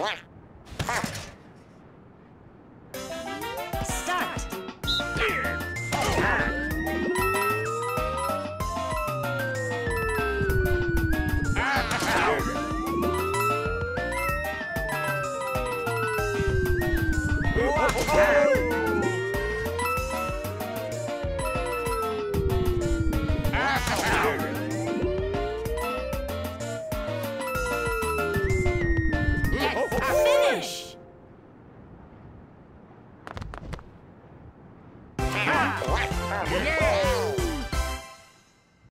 Ha! Yeah!